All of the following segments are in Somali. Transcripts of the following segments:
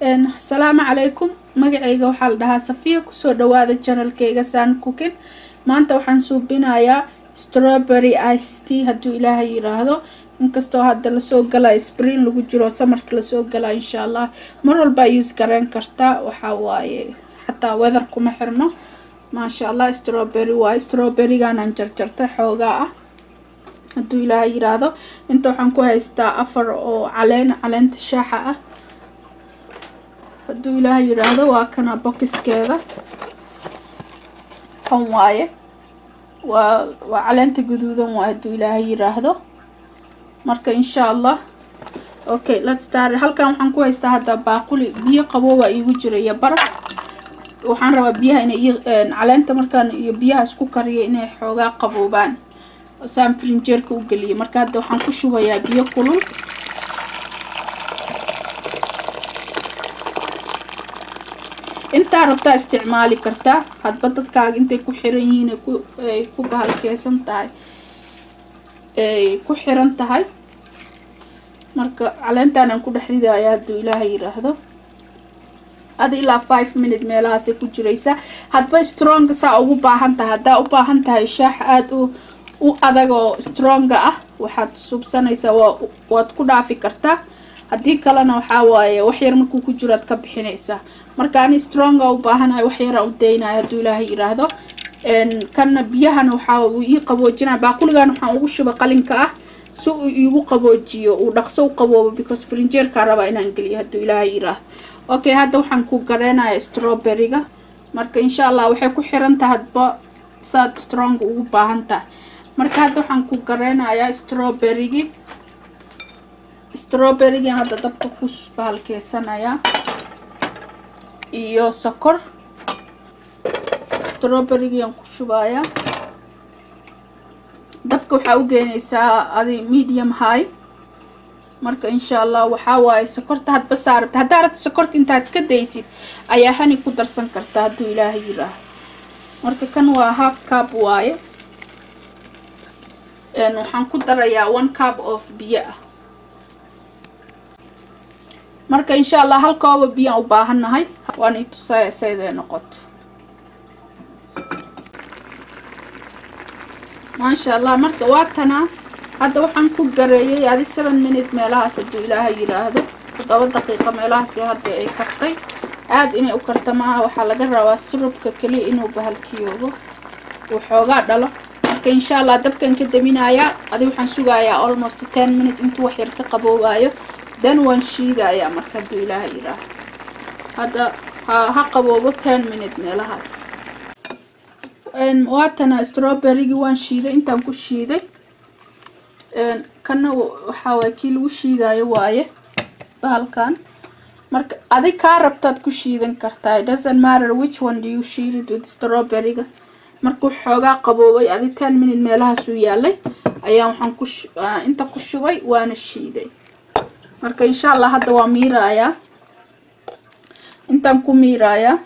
asalaamu calaykum magacayga waxaa la dhahaa safiya ku soo dhawaada janalkayga san cookin maanta waxaan suubinayaa strawberry ice tea hadduu ilaahay yiraahdo. Inkastoo hadda la soo galaa spring lagu jiro samarka la soo galaa insha allah mar walbaa use gareyn kartaa. Waxaa waaye xataa weather kuma xirno. Maasha allah strawberry waaye strawberryganaan jarjartay xoogaa ah. Hadduu ilaahay yiraahdo. Inta waxaan ku haystaa afar oo caleen caleenta shaaxa ah hadduu ilaahay yiraahdo waa kana bokiskeeda kan waaye. Waa waa caleenta guduudan waaye hadduu ilaahay yiraahdo marka insha allah okay let's start. Halkan waxaan ku haystaa hadda baaquli. Biyo qabooba iigu jira iyo baraf. Waxaan rabaa biyaha inay caleenta markaan iyo biyaha isku kariya inay xoogaa qaboobaan. Saan frinjeerka u geliyay marka hadda waxaan ku shubayaa biyo kulul intaa rabtaa isticmaali kartaa hadba dadkaaga intay ku xiran yihiin ay ku bahalkeysan tahay. Ay ku xiran tahay. Marka caleentaanaan ku dhex ridaya hadduu ilaahay yiraahdo. Ada ilaa five minute meelahaasay ku jiraysaa hadba stronga saa ugu baahan tahay. Haddaa u baahan tahay shaax aada u u adag oo stronga ah waxaad subsanaysaa waa waad ku dhaafi kartaa haddii kalena waxaa waaye waxyar markuu ku jiro aad ka bixinaysaa marka ani stronga u baahanahay waxyara u daynaya hadduu ilaahay yiraahdo. Kana biyahana waxaa uu ii qaboojinaya baaquligan waxaan ugu shuba qalinka ah si uu iigu qaboojiyo uu dhaqso u qaboobo because frinjeerkaa rabaa inaan geliyo hadduu ilaahay yiraahdo. Okay hadda waxaan ku gareenaya strawberryga. Marka insha allah waxay ku xiran tahay hadba saad strong ugu baahan tahay. Marka hadda waxaan ku gareynayaa strawberrygi strawberrygan hadda dabka ku bahalkeysanayaa iyo sokor. Strawberrygian ku shubayaa dabka waxaa u geynaysaa adi medium high. Marka insha allah waxaa waaye sokorta hadba saarabta haddaa rabta sokorta intaad ka daysid ayaa hani ku darsan kartaa hadduu ilaahay yiraaho marka kan waa half cup waaye waxaan ku darayaa one cup of biyo ah marka insha allah hal kooba biyaan u baahannahay. Waan itusaya sayday noqoto maasha allah marka waa tanaa. Hadda waxaan ku gareeyay adi seven minute meelahaas hadduu ilaahay yiraahdo. Toddoba daqiiqo meelahaasi hadda ay kartay. Aada inay u karta maaha waxaa laga rabaa surubka keliya inuu bahalkiyoobo. Uu xoogaa dhalo. Marka insha allah dabkan ka daminayaa adi waxaan sugayaa almost ten minute intuu waxyar ka qaboobaayo dan waan shiidayaa marka hadduu ilaaha yiraaho hadda ha qaboobo ten minute meelahaas waatana strawberrygii waan shiiday intaan ku shiiday kana waxaa kii lagu shiidaayo waaye bahalkan marka adig kaa rabtaad ku shiidan kartaa doesn't matter which one do you sheed it with strawberryga markuu xoogaa qaboobay adi ten minute meelahaasuu yaalay ayaa waxaan ku inta ku shubay waana shiiday marka insha allah hadda waa miiraayaa intaan ku miiraayaa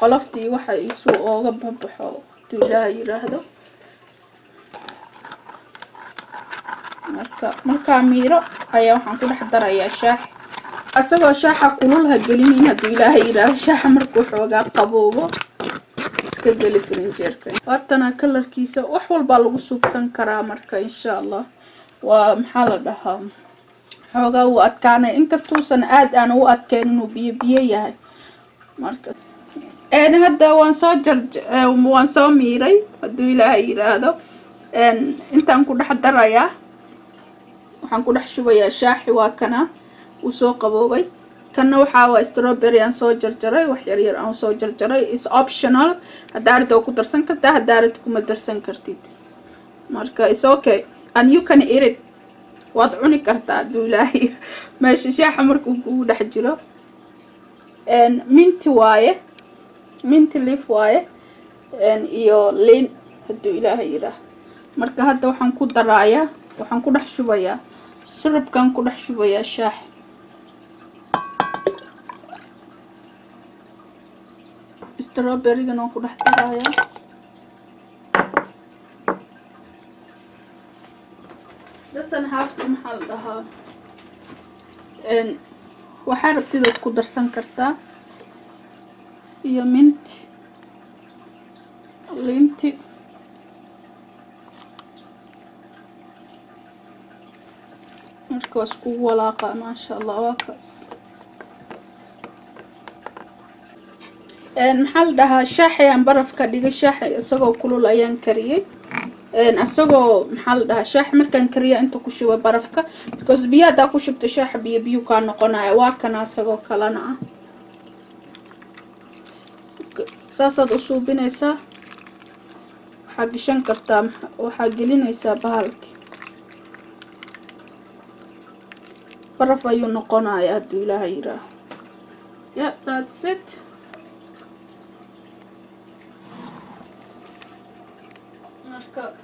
qoloftii waxa isuu ooga babaxo haduu ilaaha yiraahdo. Marka markaa miiro ayaa waxaan ku dhex darayaa shaax. Isagoo shaaxa kulul ha gelinin hadduu ilaaha yiraahdo. Shaaxa markuu xoogaa qaboobo iska geli frinjeerka waatana kalarkiisa wax walbaa lagu suubsan karaa marka insha allah waa maxaa la dhahaa? Xoogaa wuu adkaanay. Inkastuusan aad aan u adkeyn inuu biyo biyo yahay. Marka hadda waan soo jar waan soo miiray hadduu ilaahay yiraahdo. Intaan ku dhex darayaa waxaan ku dhex shubayaa shaaxi waa kana uu soo qaboobay. Kanna waxaa waa strawberry aan soo jarjaray wax yaryar aan soo jarjaray. Is optional. Haddaa arta oo ku darsan kartaa haddaa arta kuma darsan kartid. Marka is okay and you can waad cuni kartaa hadduu ilaahay meesha shaaxa markuu kugu dhex jiro. Minti waaye. Minti leaf waaye. Iyo liin hadduu ilaahay yiraah marka hadda waxaan ku daraayaa waxaan ku dhex shubayaa. Surubkan ku dhex shubayaa shaax strawberrygan waan ku dhex darayaa dasan halfka maxaa la dhahaa waxaa rabtidaad ku darsan kartaa iyo minti linti. Marka waa iskugu walaaqa maasha allah waa kaas. Maxaa la dhahaa shaax ayaan barafka dhigay shaaxa isagoo kulul ayaan kariyey isagoo maxaa la dhahaa shaax markaan kariya inta ku shuba barafka because biyo haddaa ku shubta shaaxa biyo biyu kaa noqonaya waa kana isagoo kalena ah. Saasaad u suubinaysaa waxaa gashan kartaa waxaa gelinaysaa bahalki baraf ayuu noqonaya hadduu ilaaha yiraaho ya that's marka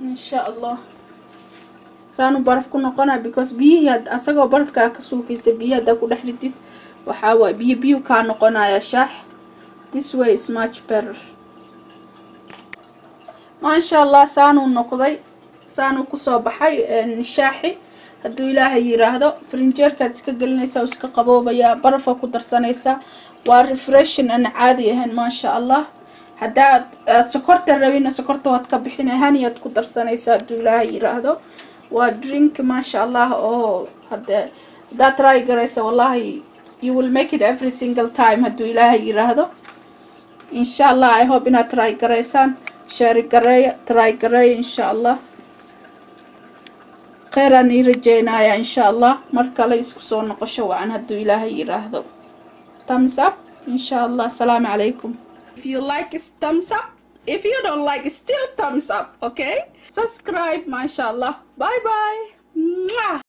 insha allah saanu baraf ku noqonaya because biyihii asagoo barafkaa ka suufaysa biyi haddaa ku dhex ridid waxaa waay biyo biyu kaa noqonaya shaax this way is much better. Maasha allah saanuu noqday saanuu ku soo baxay shaaxi. Hadduu ilaahay yiraahdo frinjeerkaad iska gelinaysaa oo iska qaboobayaa barafa ku darsanaysaa. Waa refreshin aan caadi ahayn maasha allah haddaad aad sokorta rabina sokorta waad ka bixina haniyaad ku darsanaysaa hadduu ilaahay yiraahdo. Waa drink maasha allah oo hade haddaad try garaysa wallahi you will make it every single time hadduu ilaahay yiraahdo. Insha allah i hope inaad try garaysaan. Sheeri gareeya try gareeya insha allah kheyraan ii rajeynaya insha allah mar kale isku soo noqosho wacan hadduu ilaahay yiraahdo up insha allah asalaamu calaykum if you like it thumbs up. If you don't like it still thumbs up okay? Subscribe masha allah bye bye Mwah!